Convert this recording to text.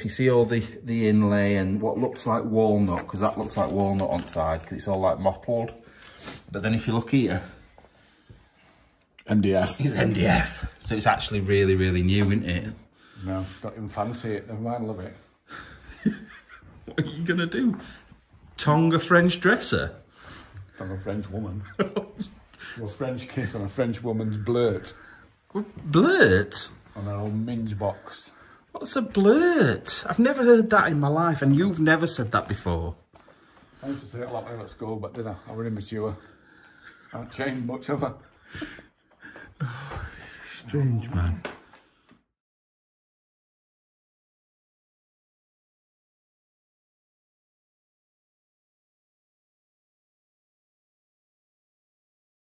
You see all the, the inlay and what looks like walnut, because that looks like walnut on side, because it's all like mottled. But then if you look here, MDF. it's MDF. So it's actually really, really new, isn't it? No, don't even fancy it. Never mind, love it. What are you gonna do? Tonga French dresser? I'm a French woman. a French kiss on a French woman's blurt Blurt? on her old minge box. What's a blurt? I've never heard that in my life, and you've never said that before. I used to say it a lot when I was at school, but did I? I was immature. I haven't changed much, have I? Strange, man.